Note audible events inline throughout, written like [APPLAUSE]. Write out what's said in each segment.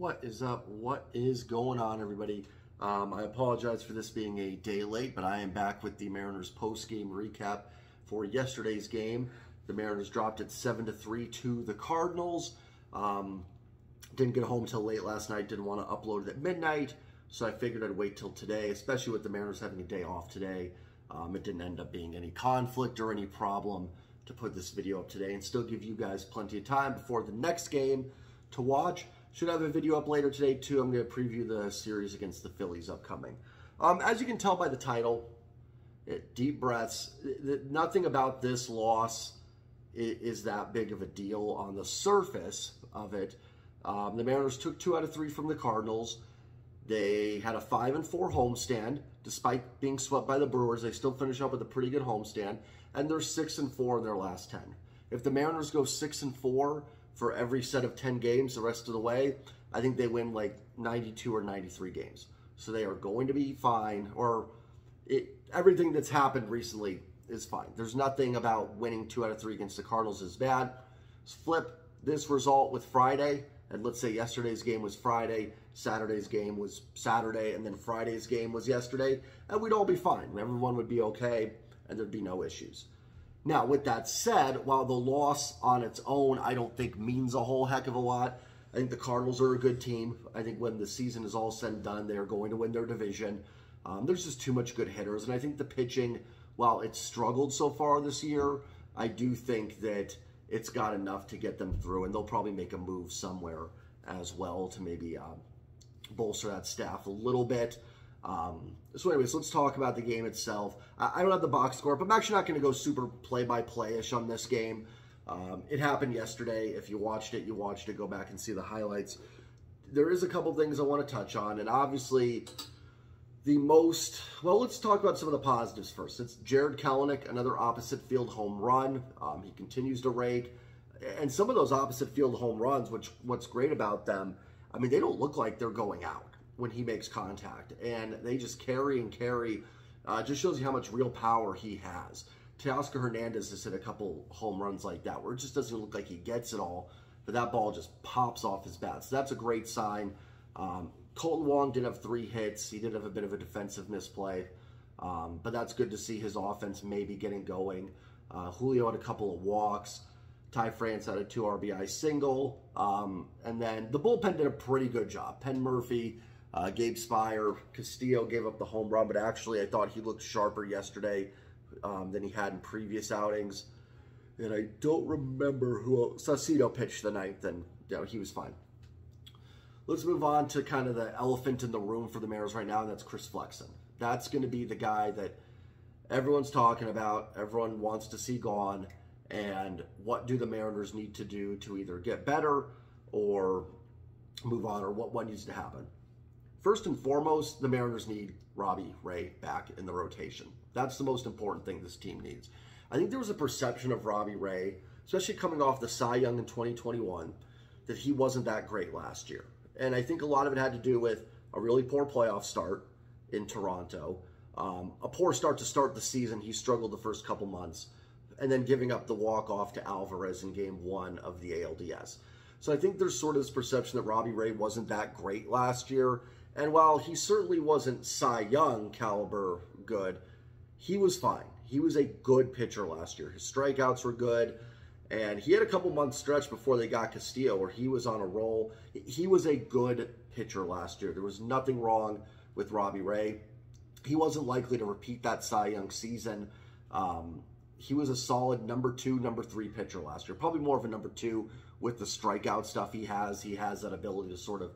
What is up? What is going on, everybody? Um, I apologize for this being a day late, but I am back with the Mariners post-game recap for yesterday's game. The Mariners dropped it 7 to 3 to the Cardinals. Um, didn't get home till late last night, didn't want to upload it at midnight, so I figured I'd wait till today, especially with the Mariners having a day off today. Um, it didn't end up being any conflict or any problem to put this video up today and still give you guys plenty of time before the next game to watch. Should have a video up later today too. I'm going to preview the series against the Phillies upcoming. Um, as you can tell by the title, it, deep breaths. It, nothing about this loss is, is, that big of a deal on the surface of it. Um, the Mariners took two out of three from the Cardinals. They had a five and four homestand, despite being swept by the Brewers. They still finish up with a pretty good homestand, and they're six and four in their last ten. If the Mariners go six and four for every set of 10 games the rest of the way, I think they win like 92 or 93 games. So they are going to be fine, or it, everything that's happened recently is fine. There's nothing about winning two out of three against the Cardinals is bad. Let's flip this result with Friday, and let's say yesterday's game was Friday, Saturday's game was Saturday, and then Friday's game was yesterday, and we'd all be fine. Everyone would be okay, and there'd be no issues. Now, with that said, while the loss on its own, I don't think means a whole heck of a lot, I think the Cardinals are a good team. I think when the season is all said and done, they are going to win their division. Um, there's just too much good hitters, and I think the pitching, while it's struggled so far this year, I do think that it's got enough to get them through, and they'll probably make a move somewhere as well to maybe um, bolster that staff a little bit. Um, so anyways, let's talk about the game itself. I, I don't have the box score, but I'm actually not going to go super play-by-play-ish on this game. Um, it happened yesterday. If you watched it, you watched it. Go back and see the highlights. There is a couple things I want to touch on, and obviously the most, well, let's talk about some of the positives first. It's Jarred Kelenic, another opposite field home run. Um, he continues to rake. And some of those opposite field home runs, which what's great about them, I mean, they don't look like they're going out when he makes contact. And they just carry and carry. Uh, just shows you how much real power he has. Teoscar Hernandez has hit a couple home runs like that where it just doesn't look like he gets it all, but that ball just pops off his bat. So that's a great sign. Um, Kolten Wong did have three hits. He did have a bit of a defensive misplay, um, but that's good to see his offense maybe getting going. Uh, Julio had a couple of walks. Ty France had a two RBI single. Um, and then the bullpen did a pretty good job. Penn Murfee uh, Gabe Speier, Castillo gave up the home run, but actually I thought he looked sharper yesterday um, than he had in previous outings. And I don't remember who Saucedo pitched the ninth, and you know, he was fine. Let's move on to kind of the elephant in the room for the Mariners right now, and that's Chris Flexen. That's going to be the guy that everyone's talking about, everyone wants to see gone, and what do the Mariners need to do to either get better or move on, or what, what needs to happen? First and foremost, the Mariners need Robbie Ray back in the rotation. That's the most important thing this team needs. I think there was a perception of Robbie Ray, especially coming off the Cy Young in 2021, that he wasn't that great last year. And I think a lot of it had to do with a really poor playoff start in Toronto, um, a poor start to start the season. He struggled the first couple months, and then giving up the walk off to Alvarez in game one of the ALDS. So I think there's sort of this perception that Robbie Ray wasn't that great last year and while he certainly wasn't Cy Young caliber good, he was fine. He was a good pitcher last year. His strikeouts were good. And he had a couple months stretch before they got Castillo where he was on a roll. He was a good pitcher last year. There was nothing wrong with Robbie Ray. He wasn't likely to repeat that Cy Young season. Um, he was a solid number two, number three pitcher last year. Probably more of a number two with the strikeout stuff he has. He has that ability to sort of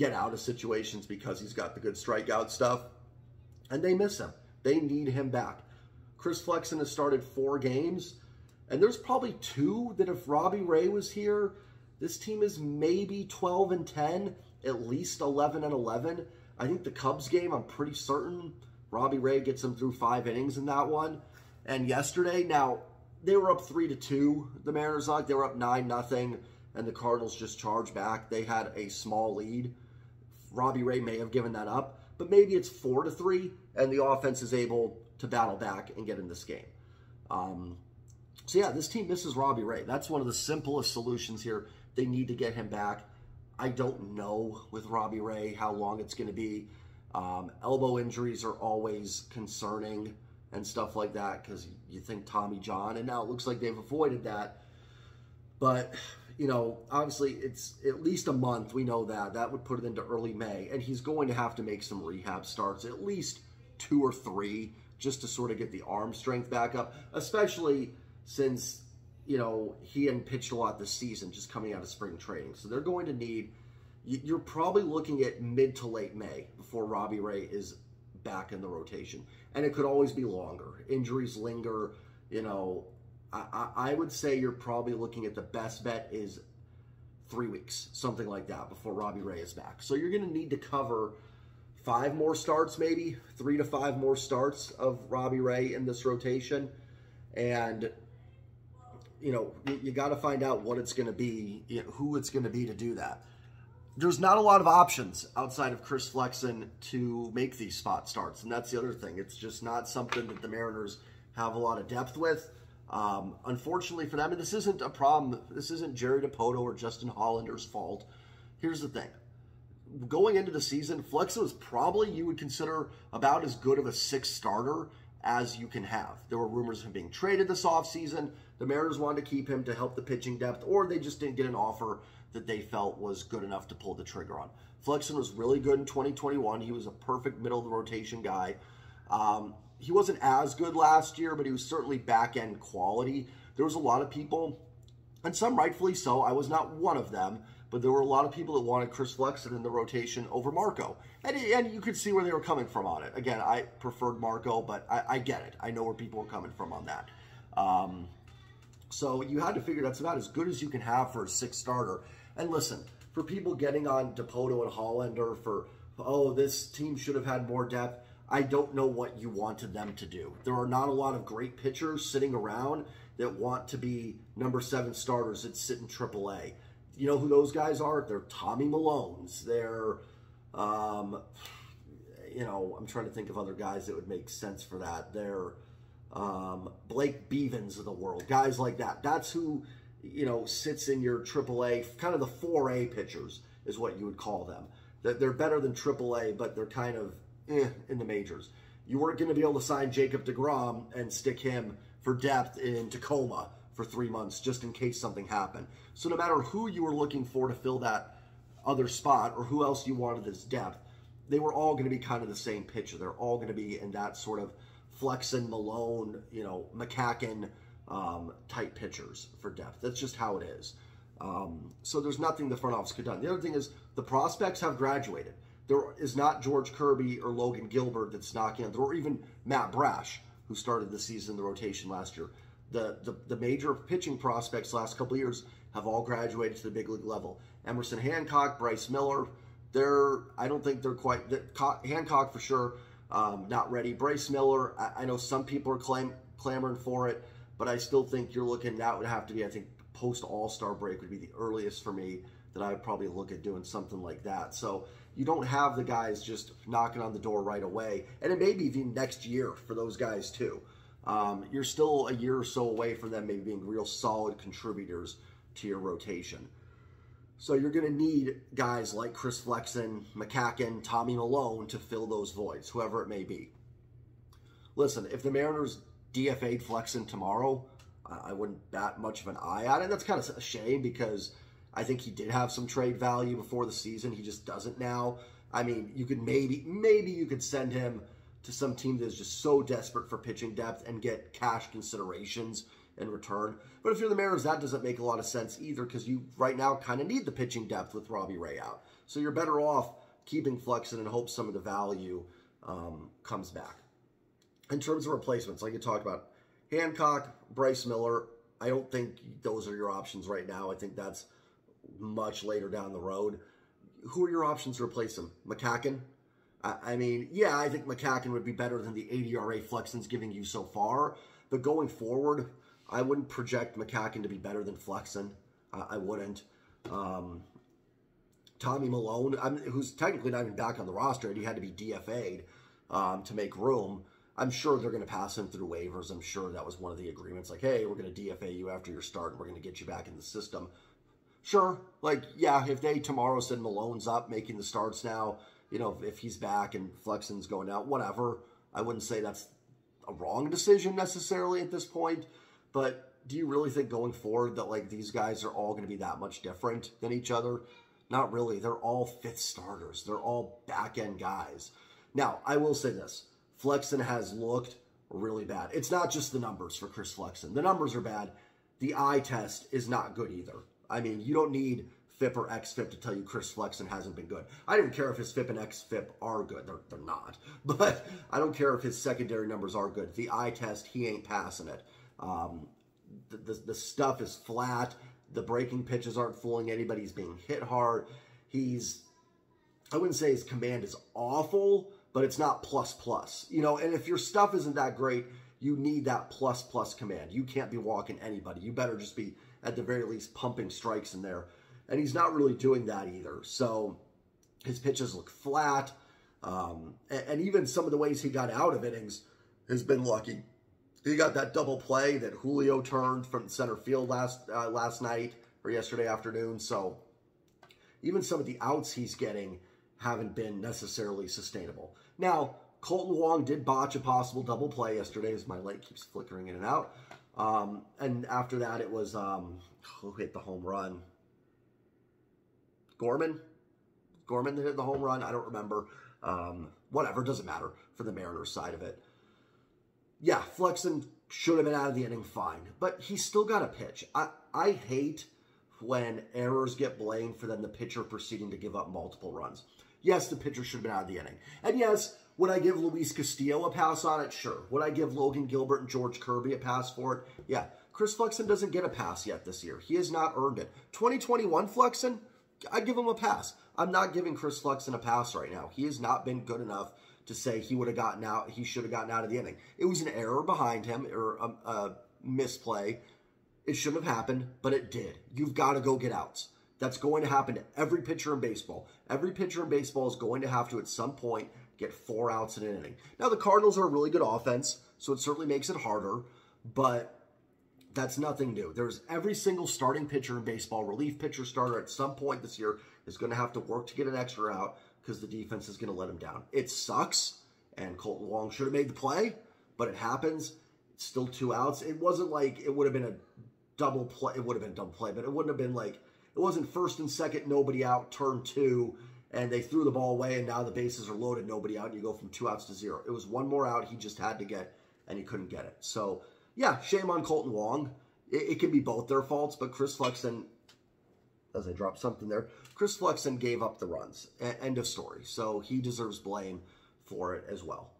get out of situations because he's got the good strikeout stuff. And they miss him. They need him back. Chris Flexen has started four games, and there's probably two that if Robbie Ray was here, this team is maybe 12 and 10, at least 11 and 11. I think the Cubs game, I'm pretty certain Robbie Ray gets them through five innings in that one. And yesterday, now they were up three to two. The Mariners like they were up nine nothing and the Cardinals just charged back. They had a small lead. Robbie Ray may have given that up, but maybe it's four to three, and the offense is able to battle back and get in this game. Um, so yeah, this team misses Robbie Ray. That's one of the simplest solutions here. They need to get him back. I don't know with Robbie Ray how long it's going to be. Um, elbow injuries are always concerning and stuff like that because you think Tommy John, and now it looks like they've avoided that. But, you know, obviously it's at least a month. We know that. That would put it into early May. And he's going to have to make some rehab starts, at least two or three, just to sort of get the arm strength back up, especially since, you know, he hadn't pitched a lot this season, just coming out of spring training. So they're going to need, you're probably looking at mid to late May before Robbie Ray is back in the rotation. And it could always be longer. Injuries linger, you know, I, I would say you're probably looking at the best bet is three weeks, something like that, before Robbie Ray is back. So you're going to need to cover five more starts, maybe three to five more starts of Robbie Ray in this rotation. And, you know, you, you got to find out what it's going to be, you know, who it's going to be to do that. There's not a lot of options outside of Chris Flexen to make these spot starts. And that's the other thing. It's just not something that the Mariners have a lot of depth with. Um, unfortunately for them, and this isn't a problem, this isn't Jerry Dipoto or Justin Hollander's fault. Here's the thing. Going into the season, Flexen was probably, you would consider, about as good of a sixth starter as you can have. There were rumors of him being traded this offseason. The Mariners wanted to keep him to help the pitching depth, or they just didn't get an offer that they felt was good enough to pull the trigger on. Flexen was really good in 2021. He was a perfect middle of the rotation guy. Um, he wasn't as good last year, but he was certainly back end quality. There was a lot of people, and some rightfully so. I was not one of them, but there were a lot of people that wanted Chris Flexen in the rotation over Marco, and and you could see where they were coming from on it. Again, I preferred Marco, but I, I get it. I know where people were coming from on that. Um, so you had to figure that's about as good as you can have for a six starter. And listen, for people getting on Dipoto and Hollander for oh this team should have had more depth I don't know what you wanted them to do. There are not a lot of great pitchers sitting around that want to be number seven starters that sit in AAA. You know who those guys are? They're Tommy Milone's. They're, um, you know, I'm trying to think of other guys that would make sense for that. They're um, Blake Beavans of the world, guys like that. That's who, you know, sits in your AAA, kind of the 4A pitchers is what you would call them. That they're better than AAA, but they're kind of eh, in the majors. You weren't going to be able to sign Jacob DeGrom and stick him for depth in Tacoma for three months just in case something happened. So no matter who you were looking for to fill that other spot or who else you wanted as depth, they were all going to be kind of the same pitcher. They're all going to be in that sort of Flexen, Milone, you know, McCaughan um, type pitchers for depth. That's just how it is. Um, so there's nothing the front office could have done. The other thing is the prospects have graduated. There is not George Kirby or Logan Gilbert that's knocking on the door, or even Matt Brash, who started the season in the rotation last year. The, the, the major pitching prospects last couple years have all graduated to the big league level. Emerson Hancock, Bryce Miller, they're I don't think they're quite Hancock for sure, um, not ready. Bryce Miller, I, I, know some people are claim, clamoring for it, but I still think you're looking that would have to be I think post All Star break would be the earliest for me that I would probably look at doing something like that. So you don't have the guys just knocking on the door right away. And it may be even next year for those guys too. Um, you're still a year or so away from them maybe being real solid contributors to your rotation. So you're going to need guys like Chris Flexen, McCaughan, Tommy Milone to fill those voids, whoever it may be. Listen, if the Mariners DFA'd Flexen tomorrow, I wouldn't bat much of an eye at it. That's kind of a shame because – I think he did have some trade value before the season. He just doesn't now. I mean, you could maybe, maybe you could send him to some team that's just so desperate for pitching depth and get cash considerations in return. But if you're the Mariners, that doesn't make a lot of sense either because you right now kind of need the pitching depth with Robbie Ray out. So you're better off keeping Flexen and hope some of the value um, comes back. In terms of replacements, like you talked about, Hancock, Bryce Miller, I don't think those are your options right now. I think that's much later down the road. Who are your options to replace him? McCaughan? I, mean, yeah, I think McCaughan would be better than the 80 RA Flexen's giving you so far. But going forward, I wouldn't project McCaughan to be better than Flexen. I, I wouldn't. Um, Tommy Milone, I mean, who's technically not even back on the roster, and he had to be DFA'd um, to make room. I'm sure they're going to pass him through waivers. I'm sure that was one of the agreements. Like, hey, we're going to DFA you after your start, and we're going to get you back in the system. Sure, like yeah, if they tomorrow said Milone's up making the starts now, you know, if he's back and Flexen's going out, whatever. I wouldn't say that's a wrong decision necessarily at this point, but do you really think going forward that like these guys are all going to be that much different than each other? Not really. They're all fifth starters. They're all back end guys. Now, I will say this. Flexen has looked really bad. It's not just the numbers for Chris Flexen. The numbers are bad. The eye test is not good either. I mean, you don't need FIP or XFIP to tell you Chris Flexen hasn't been good. I don't care if his FIP and XFIP are good. They're, they're not. [LAUGHS] But I don't care if his secondary numbers are good. The eye test, he ain't passing it. Um, the, the, the stuff is flat. The breaking pitches aren't fooling anybody. He's being hit hard. He's, I wouldn't say his command is awful, but it's not plus plus. You know, and if your stuff isn't that great, you need that plus plus command. You can't be walking anybody. You better just be at the very least pumping strikes in there. And he's not really doing that either. So his pitches look flat. Um, and, and, even some of the ways he got out of innings has been lucky. He got that double play that Julio turned from center field last uh, last night or yesterday afternoon. So even some of the outs he's getting haven't been necessarily sustainable. Now, Kolten Wong did botch a possible double play yesterday as my light keeps flickering in and out. Um, and after that, it was um, who hit the home run? Gorman? Gorman hit the home run? I don't remember. Um, whatever, doesn't matter for the Mariners side of it. Yeah, Flexen should have been out of the inning fine, but he still got a pitch. I, I hate when errors get blamed for then the pitcher proceeding to give up multiple runs. Yes, the pitcher should have been out of the inning. And yes, would I give Luis Castillo a pass on it? Sure. Would I give Logan Gilbert and George Kirby a pass for it? Yeah. Chris Flexen doesn't get a pass yet this year. He has not earned it. 2021 Flexen, I give him a pass. I'm not giving Chris Flexen a pass right now. He has not been good enough to say he would have gotten out. He should have gotten out of the inning. It was an error behind him or a, a misplay. It shouldn't have happened, but it did. You've got to go get outs. That's going to happen to every pitcher in baseball. Every pitcher in baseball is going to have to, at some point, get four outs in an inning. Now, the Cardinals are a really good offense, so it certainly makes it harder, but that's nothing new. There's every single starting pitcher in baseball, relief pitcher starter at some point this year is going to have to work to get an extra out because the defense is going to let him down. It sucks, and Kolten Wong should have made the play, but it happens. It's still two outs. It wasn't like it would have been a double play. It would have been a double play, but it wouldn't have been like it wasn't first and second, nobody out, turn two, and they threw the ball away, and now the bases are loaded, nobody out, and you go from two outs to zero. It was one more out he just had to get, and he couldn't get it. So, yeah, shame on Kolten Wong. It, it can be both their faults, but Chris Flexen, as I dropped something there, Chris Flexen gave up the runs. A- end of story. So he deserves blame for it as well.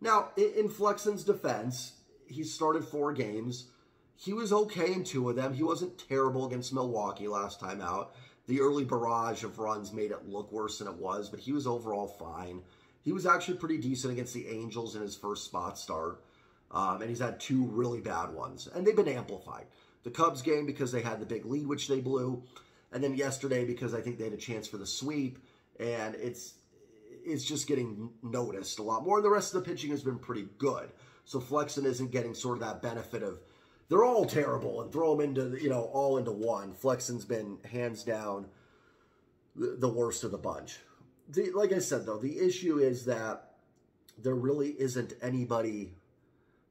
Now, in, in Flexen's defense, he started four games. He was okay in two of them. He wasn't terrible against Milwaukee last time out. The early barrage of runs made it look worse than it was, but he was overall fine. He was actually pretty decent against the Angels in his first spot start. Um, and he's had two really bad ones, and they've been amplified. The Cubs game because they had the big lead, which they blew, and then yesterday because I think they had a chance for the sweep, and it's it's just getting noticed a lot more. And the rest of the pitching has been pretty good. So Flexen isn't getting sort of that benefit of they're all terrible and throw them into, you know, all into one. Flexen's been hands down the, the worst of the bunch. The, like I said, though, the issue is that there really isn't anybody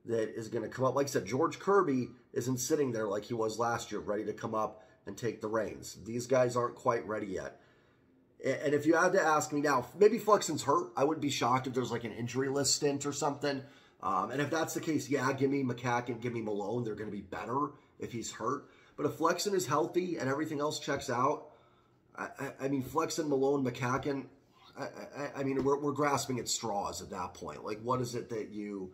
that is going to come up. Like I said, George Kirby isn't sitting there like he was last year, ready to come up and take the reins. These guys aren't quite ready yet. And if you had to ask me now, maybe Flexen's hurt. I wouldn't be shocked if there's like an injury list stint or something. Um, and if that's the case, yeah, give me McCaughan, give me Milone. They're going to be better if he's hurt. But if Flexen is healthy and everything else checks out, I, I, I mean, Flexen, Milone, McCaughan, I, I, mean, we're, we're grasping at straws at that point. Like, what is it that you...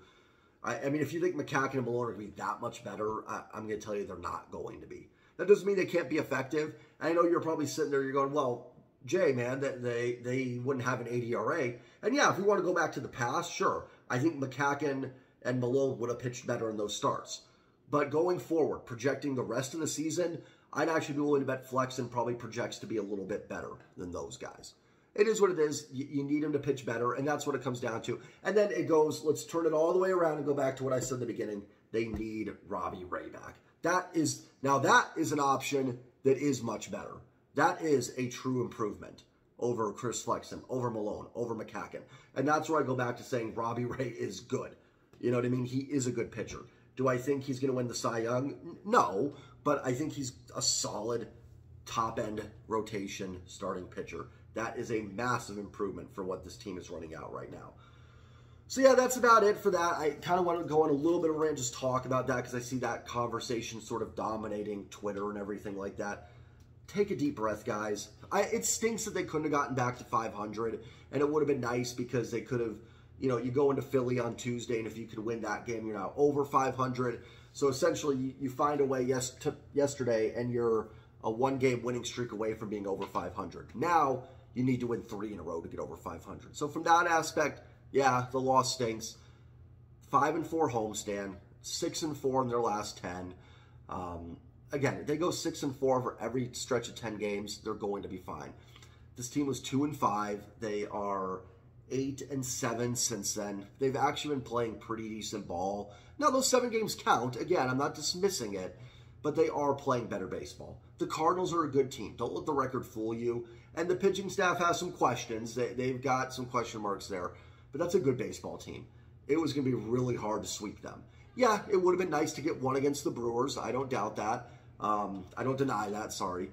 I, mean, if you think McCaughan and Milone are going to be that much better, I'm going to tell you they're not going to be. That doesn't mean they can't be effective. I know you're probably sitting there, you're going, well, Jay, man, that they, they wouldn't have an 80 RA. And yeah, if we want to go back to the past, sure. I think McCaughan and Milone would have pitched better in those starts. But going forward, projecting the rest of the season, I'd actually be willing to bet Flexen probably projects to be a little bit better than those guys. It is what it is. You, you need him to pitch better, and that's what it comes down to. And then it goes, let's turn it all the way around and go back to what I said in the beginning. They need Robbie Ray back. That is, now that is an option that is much better. That is a true improvement over Chris Flexen, over Milone, over McCaughan. And that's where I go back to saying Robbie [LAUGHS] Ray is good. You know what I mean? He is a good pitcher. Do I think he's going to win the Cy Young? No, but I think he's a solid top end rotation starting pitcher. That is a massive improvement for what this team is running out right now. So yeah, that's about it for that. I kind of want to go on a little bit of rant, just talk about that because I see that conversation sort of dominating Twitter and everything like that. Take a deep breath, guys. I, it stinks that they couldn't have gotten back to 500, and it would have been nice because they could have, you know, you go into Philly on Tuesday, and if you could win that game, you're now over 500. So essentially, you, you find a way yes to yesterday, and you're a one-game winning streak away from being over 500. Now you need to win three in a row to get over 500. So from that aspect yeah, the loss stinks. Five and four homestand, six and four in their last ten. Um, again, if they go six and four for every stretch of ten games, they're going to be fine. This team was two and five. They are eight and seven since then. They've actually been playing pretty decent ball. Now those seven games count. Again, I'm not dismissing it, but they are playing better baseball. The Cardinals are a good team. Don't let the record fool you. And the pitching staff has some questions. They, they've got some question marks there but that's a good baseball team. It was going to be really hard to sweep them. Yeah, it would have been nice to get one against the Brewers. I don't doubt that. Um, I don't deny that. Sorry,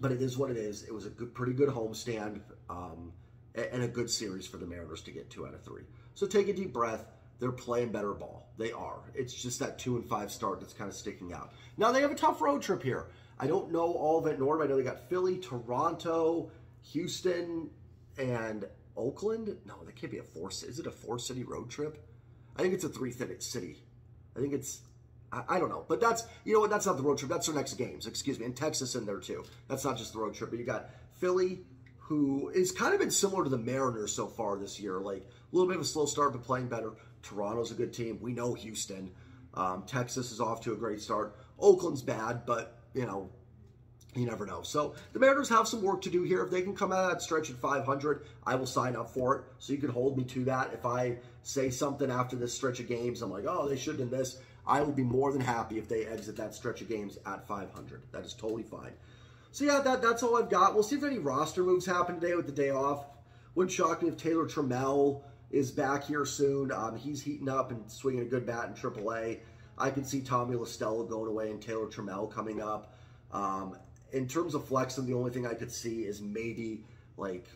but it is what it is. It was a good, pretty good homestand um, and a good series for the Mariners to get two out of three. So take a deep breath. They're playing better ball. They are. It's just that two and five start that's kind of sticking out. Now they have a tough road trip here. I don't know all of it order. I know they got Philly, Toronto, Houston, and Oakland? No, that can't be a four. Is it a four city road trip? I think it's a three city. I think it's. I, I, don't know, but that's you know what? That's not the road trip. That's their next games. Excuse me, and Texas in there too. That's not just the road trip, but you got Philly, who is kind of been similar to the Mariners so far this year. Like a little bit of a slow start, but playing better. Toronto's a good team. We know Houston. Um, Texas is off to a great start. Oakland's bad, but you know you never know. So the Mariners have some work to do here. If they can come out of that stretch at 500, I will sign up for it. So you can hold me to that. If I say something after this stretch of games, I'm like, oh, they shouldn't have this. I will be more than happy if they exit that stretch of games at 500. That is totally fine. So yeah, that, that's all I've got. We'll see if any roster moves happen today with the day off. Wouldn't shock me if Taylor Trammell is back here soon. Um, he's heating up and swinging a good bat in AAA. I can see Tommy La Stella going away and Taylor Trammell coming up. Um, in terms of Flexen, the only thing I could see is maybe like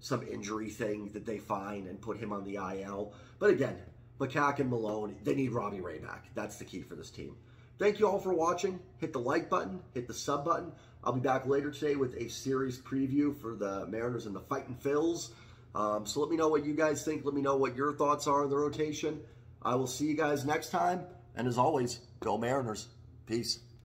some injury thing that they find and put him on the IL. But again, McCack and Milone, they need Robbie Ray back. That's the key for this team. Thank you all for watching. Hit the like button, hit the sub button. I'll be back later today with a series preview for the Mariners and the Fighting Phils. Um, so let me know what you guys think. Let me know what your thoughts are on the rotation. I will see you guys next time. And as always, go Mariners. Peace.